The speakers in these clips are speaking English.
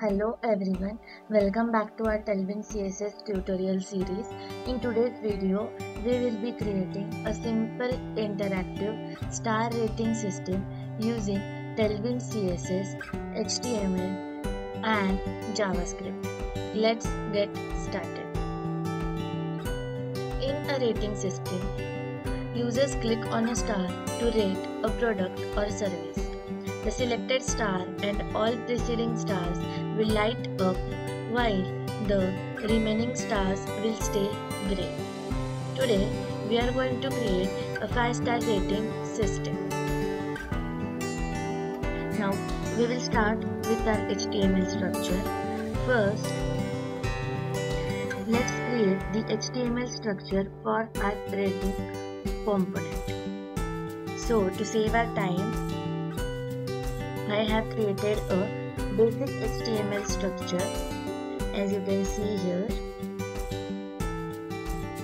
Hello everyone, welcome back to our Tailwind CSS tutorial series. In today's video, we will be creating a simple interactive star rating system using Tailwind CSS, HTML and JavaScript. Let's get started. In a rating system, users click on a star to rate a product or service. The selected star and all preceding stars will light up while the remaining stars will stay grey. Today we are going to create a 5 star rating system. Now we will start with our HTML structure. First, let's create the HTML structure for our rating component. So to save our time, I have created a basic HTML structure as you can see here.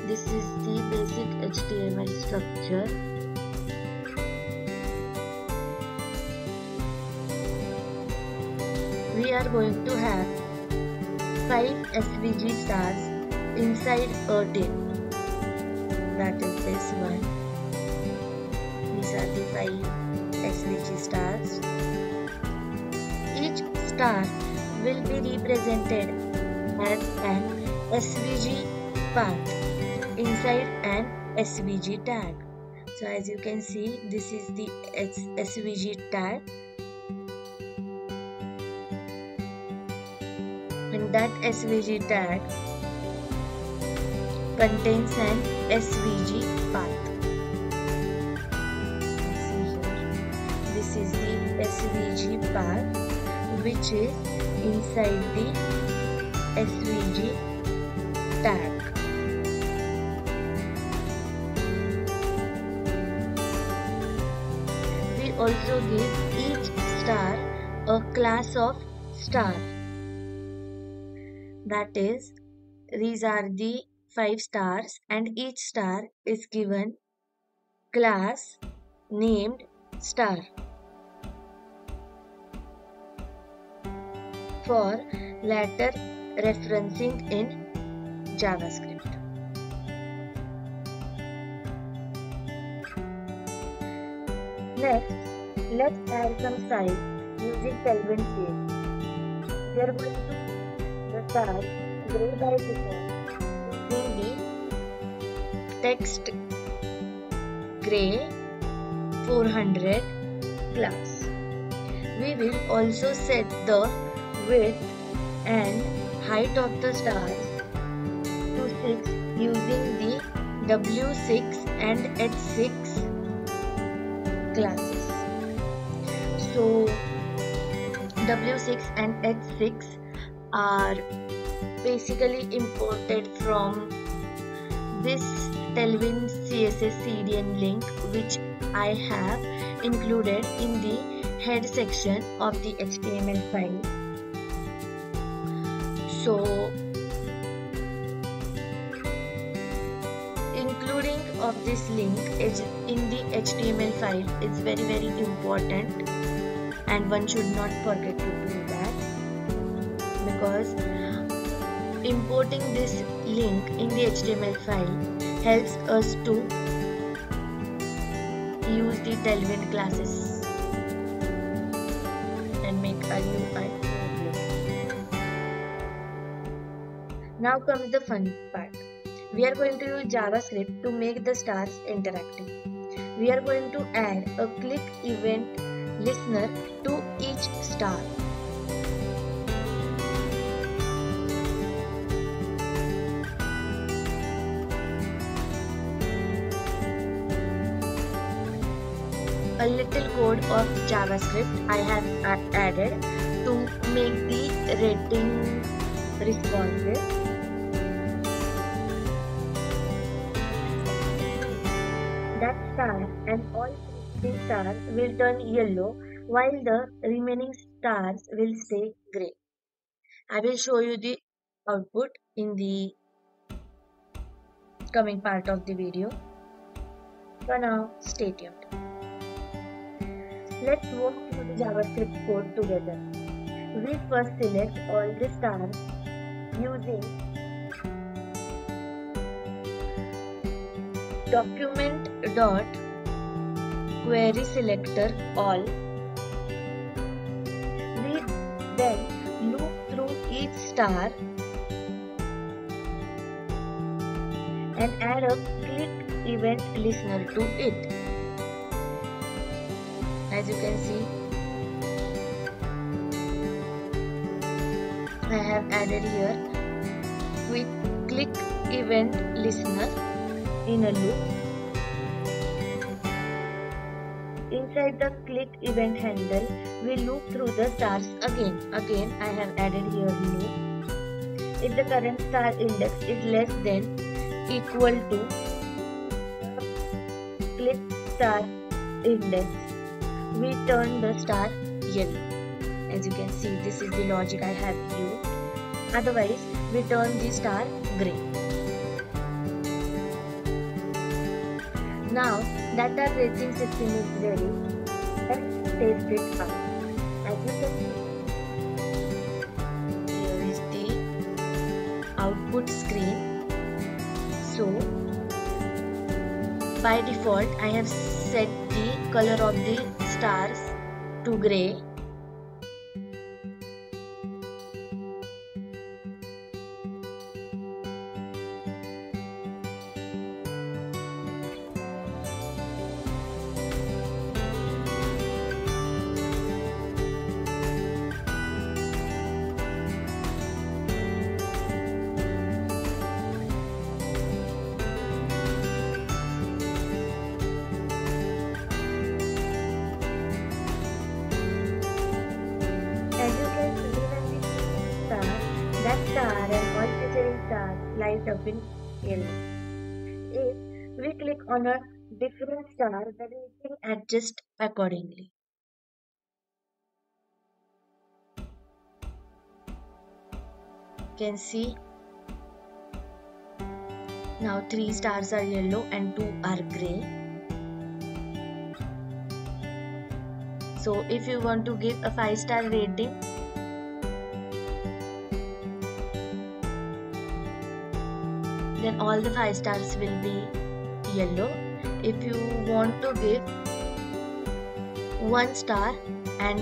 This is the basic HTML structure. We are going to have 5 SVG stars inside a div. That is this one. These are the 5 SVG stars star will be represented as an SVG path inside an SVG tag. So as you can see, this is the SVG tag. And that SVG tag contains an SVG path. This is the SVG path which is inside the SVG tag. We also give each star a class of star. That is, these are the 5 stars and each star is given class named star. For later referencing in JavaScript. Next, let's add some size using Kelvin scale. We are going to the style gray by default using the text gray 400 class. We will also set the width and height of the stars to 6 using the W6 and H6 classes. So W6 and H6 are basically imported from this Tailwind CSS CDN link which I have included in the head section of the HTML file so including of this link in the html file. Is very very important and one should not forget to do that. Because importing this link in the html file helps us to use the Tailwind classes and make a new file Now comes the fun part. We are going to use JavaScript to make the stars interactive. We are going to add a click event listener to each star. A little code of JavaScript I have added to make the rating responsive star and all three stars will turn yellow while the remaining stars will stay grey. I will show you the output in the coming part of the video. For now, stay tuned. Let's walk through the JavaScript code together. we first select all the stars using document dot query selector all. We then loop through each star and add a click event listener to it. As you can see I have added here with click event listener in a loop. Inside the click event handle we loop through the stars again. Again I have added here loop. If the current star index is less than equal to click star index we turn the star yellow. As you can see this is the logic I have used. Otherwise we turn the star gray now that our rating system is ready let's test it out as you can see here is the output screen. So by default I have set the color of the stars to gray light up in yellow. If we click on a different star, the rating adjusts accordingly. You can see now three stars are yellow and two are gray. So if you want to give a 5 star rating then all the 5 stars will be yellow. If you want to give 1 star and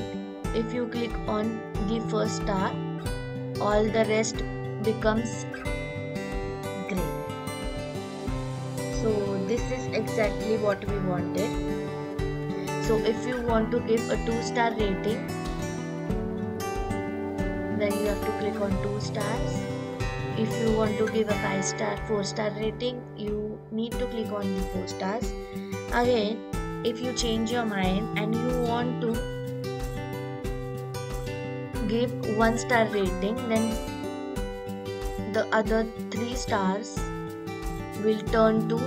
if you click on the first star all the rest becomes gray. So this is exactly what we wanted so if you want to give a 2 star rating then you have to click on 2 stars if you want to give a 5 star 4 star rating you need to click on the 4 stars. Again if you change your mind and you want to give 1 star rating then the other 3 stars will turn to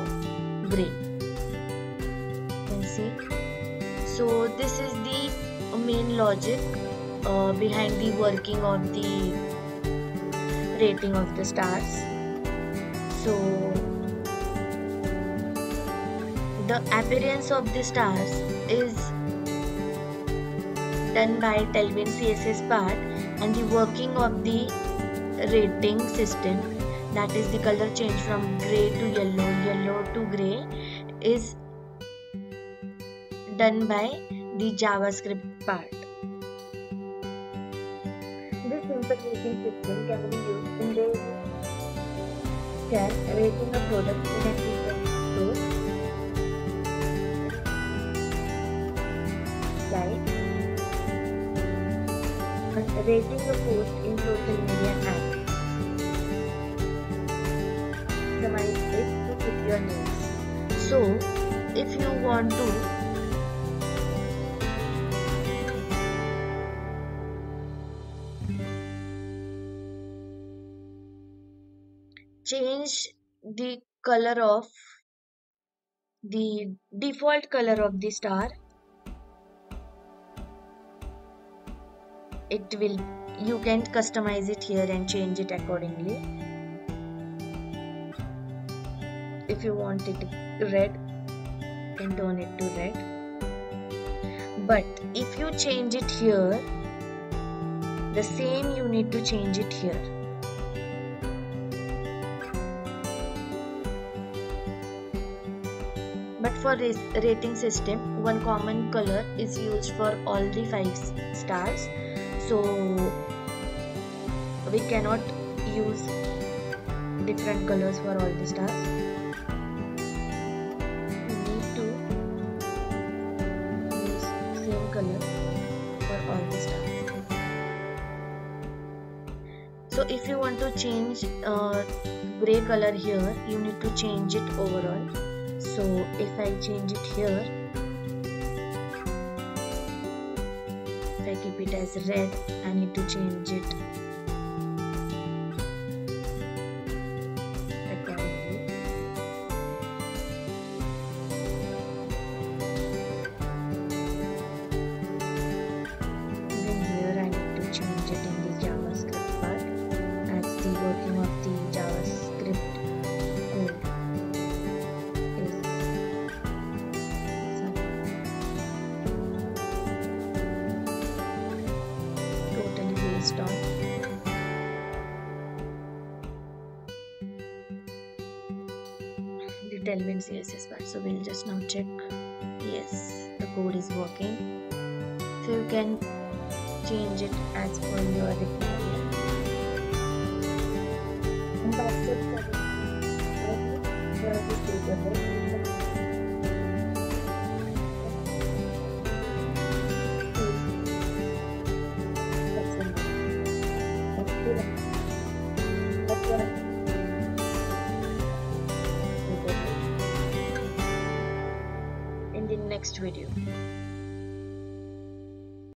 gray. You see? So this is the main logic uh, behind the working of the rating of the stars so the appearance of the stars is done by Tailwind CSS part and the working of the rating system that is the color change from gray to yellow yellow to gray is done by the JavaScript part. This rating system can be used in the can rating a product in an e-commerce store like rating a post in social media app. Customize it to fit your needs. So, if you want to change the color of the default color of the star it will you can customize it here and change it accordingly. If you want it red can turn it to red. But if you change it here the same you need to change it here but for rating system one common color is used for all the five stars. So we cannot use different colors for all the stars. We need to use same color for all the stars. So if you want to change uh, gray color here you need to change it overall so if I change it here if I keep it as red I need to change it on the Tailwind CSS part. So we'll just now check. Yes, the code is working. So you can change it as per your requirement. And that's it for this. Next video